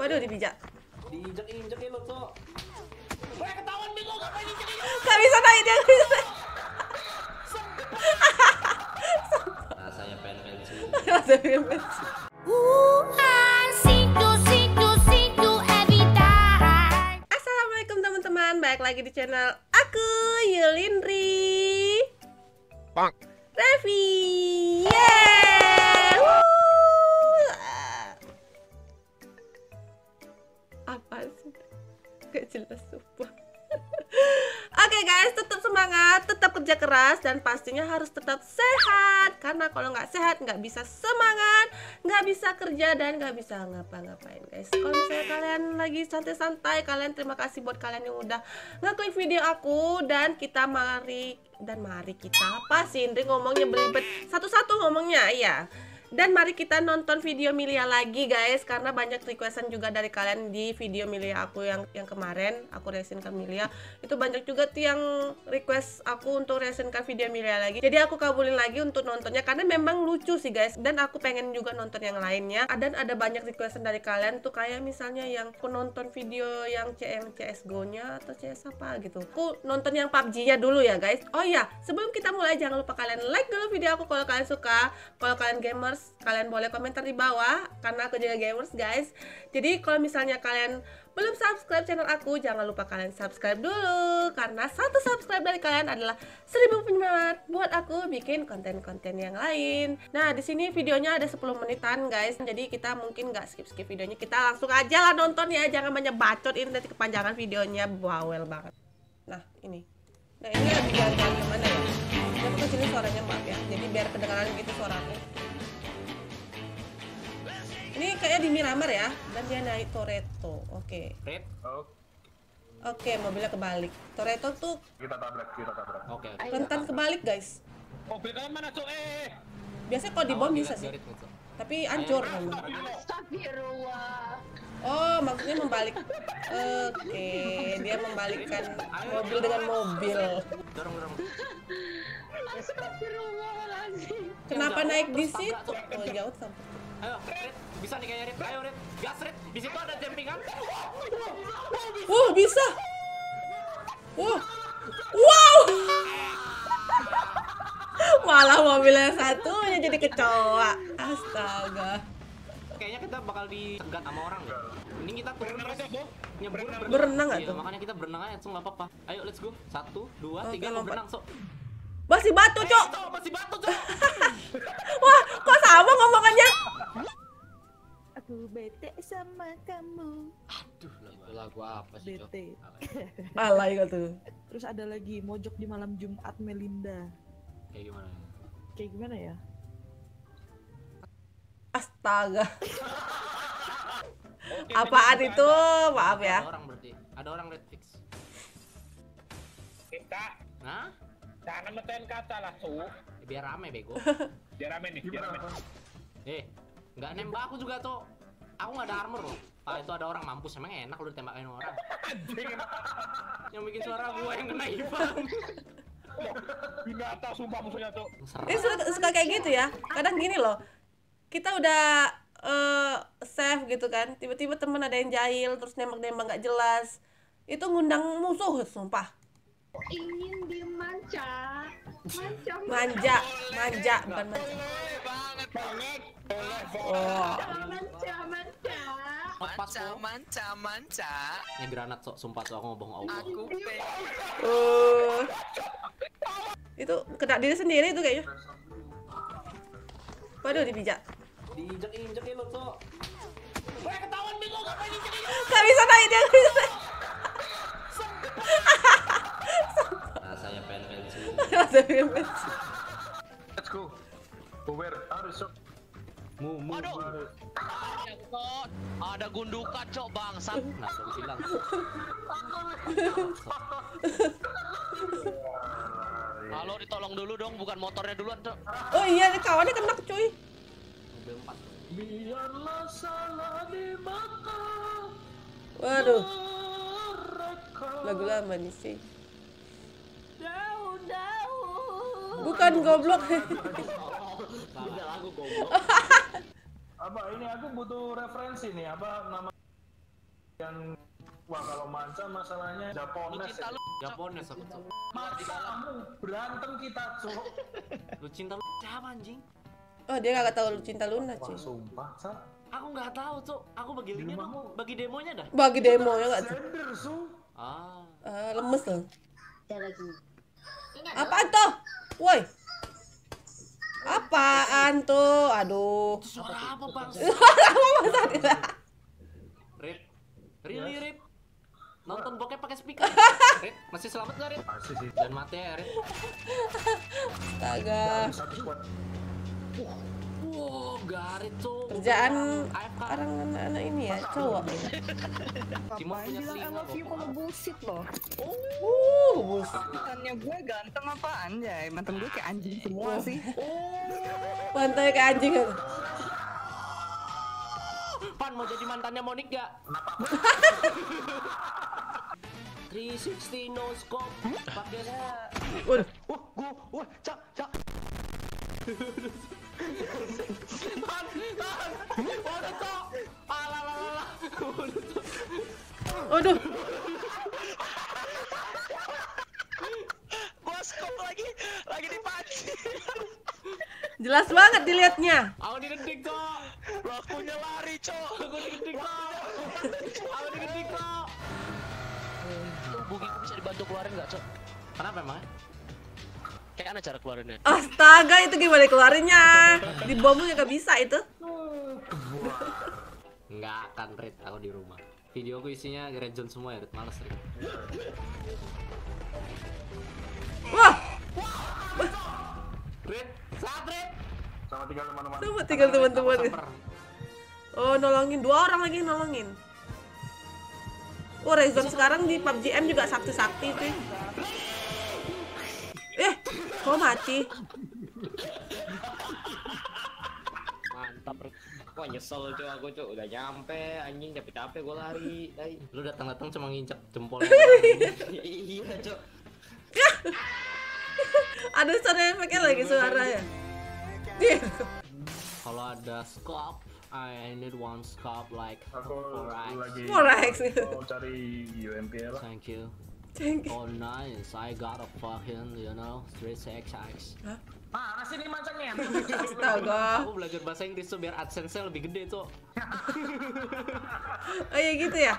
Waduh, dipijak. Diinjek-injek lo, Cok. Weh, ketahuan bingung ngapain injek-injek. Gak bisa naik dia. bisa naik. Rasanya pengen pensi. Assalamualaikum teman-teman, balik lagi di channel aku Yulindri. Bang. Revi. Dan pastinya harus tetap sehat karena kalau nggak sehat nggak bisa semangat, nggak bisa kerja dan nggak bisa ngapa-ngapain guys. Kalau misalnya kalian lagi santai-santai, kalian terima kasih buat kalian yang udah ngeklik video aku dan kita mari dan mari kita apa sih Indri ngomongnya belibet satu-satu ngomongnya iya. Dan mari kita nonton video Milia lagi guys. Karena banyak requestan juga dari kalian di video Milia aku yang yang kemarin. Aku reaksikan Milia. Itu banyak juga tuh yang request aku untuk reaksikan video Milia lagi. Jadi aku kabulin lagi untuk nontonnya. Karena memang lucu sih guys. Dan aku pengen juga nonton yang lainnya. Dan ada banyak requestan dari kalian tuh. Kayak misalnya yang aku nonton video yang CM CSGO nya Atau CS apa gitu. Aku nonton yang PUBG nya dulu ya guys. Oh iya sebelum kita mulai jangan lupa kalian like dulu video aku kalau kalian suka. Kalau kalian gamers kalian boleh komentar di bawah karena aku juga gamers guys. Jadi kalau misalnya kalian belum subscribe channel aku jangan lupa kalian subscribe dulu. Karena satu subscribe dari kalian adalah seribu penyemangat buat aku bikin konten-konten yang lain. Nah di sini videonya ada 10 menitan guys. Jadi kita mungkin nggak skip skip videonya. Kita langsung aja lah nonton ya. Jangan banyak bacot ini nanti kepanjangan videonya. Bawel banget. Nah ini. Nah ini lagi jalan-jalan gimana ya? Aku suaranya maaf ya. Jadi biar kedengaran gitu suaraku ini kayak di Miramar ya. Dan dia naik Toretto. Oke. Red. oke. Mobilnya kebalik. Toretto tuh kita tabrak kita tabrak. Oke. oke. rentan kebalik guys. Mobil kalian mana cok eh biasanya kalau di bom bisa sih. Tapi hancur Astagfirullah. oh maksudnya membalik. Oke dia membalikkan mobil dengan mobil. Dorong, dorong. Astagfirullahaladzim. kenapa naik di situ? Oh jauh sampai Ayo, Red. Bisa nih kayaknya, Red. Ayo, Red. Gas, Red. Di situ ada jumpingan. Wah bisa. Wah. Wow. Malah mobilnya satunya jadi kecoa. Astaga. Kayaknya kita bakal dicegat sama orang deh. Mending kita turun terus. Nyebur, Berenang nggak Iya, tuh? makanya kita berenang aja, so nggak apa-apa. Ayo, let's go. Satu, dua, Oke, tiga, lompat. berenang, so. Masih batu, Cok. Cok, masih batu, Cok. Wah, kok sama ngomongannya? Aku bete sama kamu. Aduh, Itu lagu apa sih, Cok? Bete. Alay kok tuh. Terus ada lagi mojok di malam Jumat Melinda. Kayak gimana? Kayak gimana ya? Astaga. Apaan itu? Maaf ya. Ada orang berarti. Ada orang red fix. kita Nah, jangan meteen kaca lah su ya biar rame bego. biar rame nih biar rame eh, nggak nembak aku juga, Cok. Aku nggak ada armor loh. Pak itu ada orang mampus emang enak lu ditembakin orang. yang bikin suara gua yang kena ibang. binata sumpah musuhnya cok Ini suka, suka kayak gitu ya. Kadang gini loh. Kita udah eh, save gitu kan. Tiba-tiba temen ada yang jahil terus nembak-nembak nggak jelas. Itu ngundang musuh, sumpah. Ingin dimanja. Manja. Manja, manja, bukan manja. banget Oh, Manja, manja. Pas Manca, manca, manca. Ini granat sok, sumpah tuh aku mau bohong Allah. Aku pe. uh. itu kena diri sendiri itu kayaknya. Waduh, dipijak. Diinjek-injek lo, Cok. Weh, ketahuan bingung. Gak bisa naik dia, nggak bisa naik. Rasanya pengen pensi. Rasa pengen bensin. let's go Uber harus cok Mu, mu, Aduh. mu. Kok ada gundukan cok bangsat. Nah, hilang. Halo ditolong dulu dong, bukan motornya duluan cok. Oh iya, ini kawannya kena cuy. Mobil empat. biarlah salah di mata Waduh, lagu lama nih sih. Bukan goblok. Beda lagu goblok. apa ini aku butuh referensi nih apa nama yang wah kalau manca masalahnya Japones ya. lu. Japones aku Masa kamu berantem kita cok lu cinta lu siapa anjing Oh dia gak tahu lu cinta Luna cuy. sumpah sa aku nggak tahu cok aku bagi linknya dong bagi demonya dah Bagi demo ya gak tuh? Sender su ah Eh, lemes loh. Apaan tuh? Woi. Apaan tuh? Aduh. itu suara apa bang Apa maksudnya? Rip really Rip nonton bokep pakai speaker Rip masih selamat gak Rip Masih sih dan mati ya Rip Astaga. Kerjaan orang anak-anak ini ya, cowok. Ngapain punya bilang I love you kalau bullshit loh. Uh, bus. Bukannya gue ganteng apa anjay, mantan gue kayak anjing semua sih. Pantai ke anjing aku. Pan mau jadi mantannya Monik gak? 360 no scope pakai Waduh. Wah, gua, wah, cak, cak. Alah alah alah, skop lagi, lagi dipancing. Jelas banget dilihatnya. Aku digedik cok, Waktunya lari, cok. aku digedik cok, aku digedik cok. Tuh, bugiku bisa dibantu keluarin nggak, cok? Kenapa emang? Kayak mana cara keluarinnya? Astaga, itu gimana keluarinnya? Di bom juga bisa itu. Nggak akan Rit, aku di rumah. Videoku isinya red zone semua ya, Rit. Males Rit. Wah, Rit, saat Rit. Sama tinggal teman-teman coba tinggal teman-teman. Oh, nolongin dua orang lagi nolongin. Oh, Rezon sekarang di PUBG M juga sakti-sakti tuh. Kok mati? Mantap. Wah nyesel tuh aku tuh udah nyampe anjing capek-capek gue lari. Tai. Lu datang-datang cuma nginjek jempol. iya cok. Ada suara efeknya lagi suaranya. Iya. Kalau ada scope, I need one scope like Aku Alright. lagi mau cari UMP lah Thank you. Oh nice, I got a fucking, you know, 366. Mana sih ini mancangnya? Astaga. Aku belajar bahasa Inggris tuh biar AdSense-nya lebih gede tuh. Oh iya gitu ya.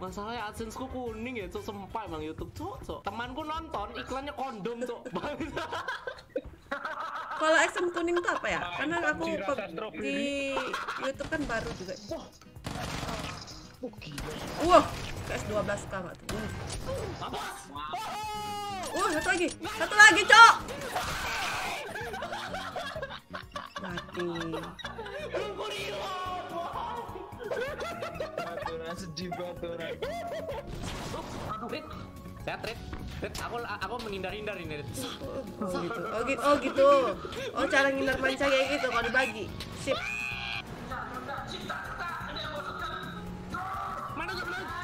Masalahnya AdSense ku kuning ya, tuh sempai emang YouTube tuh, tuh. Temanku nonton iklannya kondom tuh. Kalau action kuning itu apa ya? Karena aku di YouTube kan baru juga. Wah, PS 12 k nggak tuh? Wah, satu lagi, satu lagi, cok. Mati. sedih banget Rit, sehat Rit. Rit, aku aku menghindar-hindar ini Rit. Oh gitu, oh gitu, oh gitu. Oh cara ngindar manca kayak gitu kalau dibagi. Sip.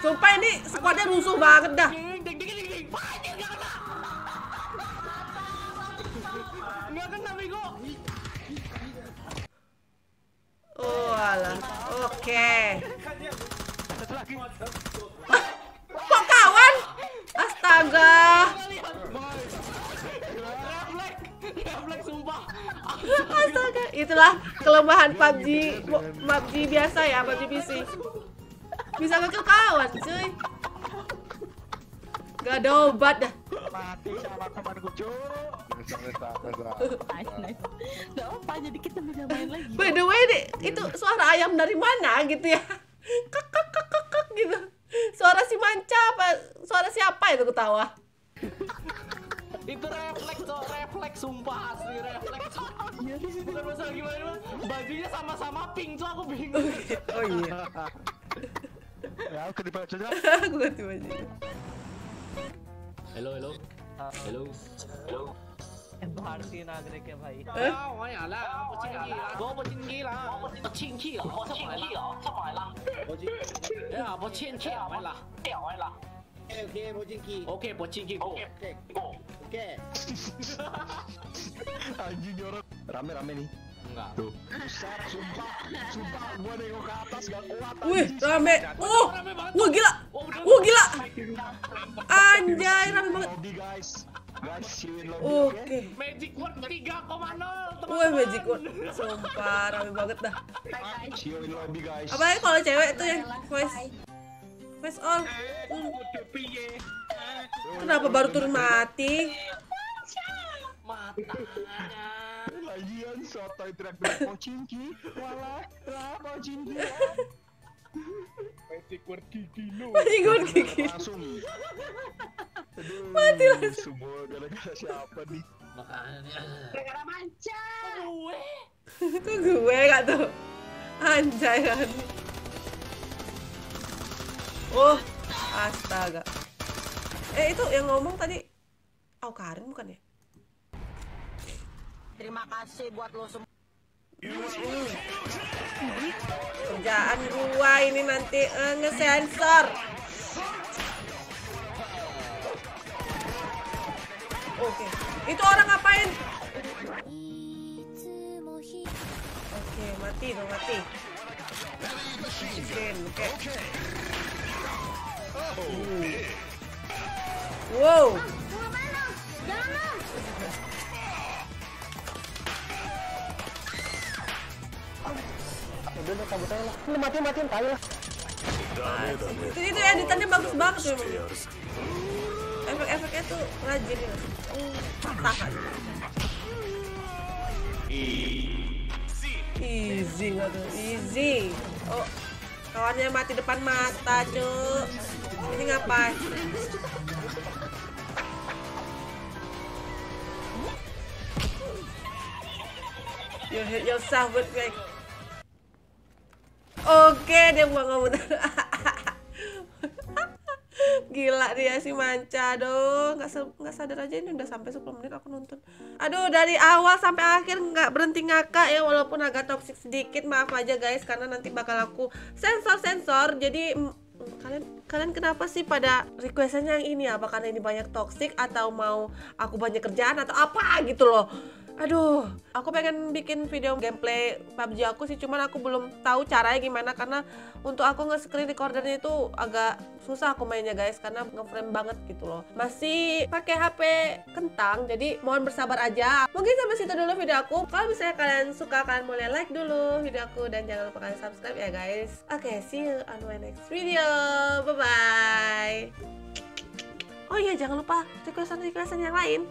Sumpah ini squadnya rusuh banget dah. Oh alah, oke. Kok kawan? Astaga. Astaga, itulah kelemahan PUBG PUBG biasa ya, PUBG PC. Bisa ngekill kawan, cuy. Gak ada obat dah. Mati sama temanku, cok. Nice, nice. Gak apa, jadi kita bisa main lagi. By the way, nih, itu suara ayam dari mana gitu ya? Kek kek kek kek kek gitu. Suara si manca apa? Suara siapa itu ketawa? Itu refleks tuh, refleks sumpah asli refleks. Bukan masalah gimana gimana. Bajunya sama-sama pink tuh aku bingung. Oh iya. Aku kena baca je. Aku kena baca. Hello, hello. Hello. Hello. भारतीय नागरिक है भाई Okay, Bojinki. Okay, Bojinki. Go. Okay. Go. Okay. Anjing jorok. Rame rame nih. Enggak. Tuh. Buset, sumpah, sumpah, gua nengok ke atas gak kuat. Wih, rame. Uh, Rame banget. wah gila. Oh. Wah gila. Anjay, rame banget. Oke. Magic Word 3,0 teman. Wah, magic word. Sumpah, rame banget dah. Guys. Apalagi kalau cewek tuh yang voice voice all. Hmm. Kenapa baru turun mati? Matanya. Lagian sotoy teriak-teriak pochinki, walah, lah pochinki. Magic word gigi no. Masih gue gigi. Langsung. Aduh, Mati langsung. Semua gara-gara siapa nih? Makanya. Kok gue gak tuh? Anjay kan. Oh, astaga. Eh itu yang ngomong tadi Oh Karin bukan ya? Terima kasih buat lo semua. Kerjaan gua ini nanti eh, ngesensor. Oke, itu orang ngapain? Oke, mati dong, mati. Oke, oke. Uh. Wow. Itu itu editannya bagus banget memang. Efek-efeknya tuh rajin ya. Uh, tahan. Easy nggak tuh? Easy. Oh, kawannya mati depan mata, cuk. Ini ngapain? You hit yourself with like Oke, dia buang kamu Gila dia si manca dong nggak nggak sadar aja ini udah sampai 10 menit aku nonton. Aduh dari awal sampai akhir nggak berhenti ngakak ya Walaupun agak toxic sedikit maaf aja guys Karena nanti bakal aku sensor-sensor. Jadi mm, kalian kalian kenapa sih pada requestannya yang ini apa karena ini banyak toxic atau mau aku banyak kerjaan atau apa gitu loh Aduh, aku pengen bikin video gameplay PUBG aku sih, cuman aku belum tahu caranya gimana karena untuk aku nge-screen recordernya itu agak susah aku mainnya guys karena ngeframe banget gitu loh. Masih pakai HP kentang, jadi mohon bersabar aja. Mungkin sampai situ dulu video aku. Kalau misalnya kalian suka, kalian boleh like dulu video aku dan jangan lupa kalian subscribe ya guys. Oke, see you on my next video. Bye bye. Oh iya, jangan lupa requestan-requestan yang lain.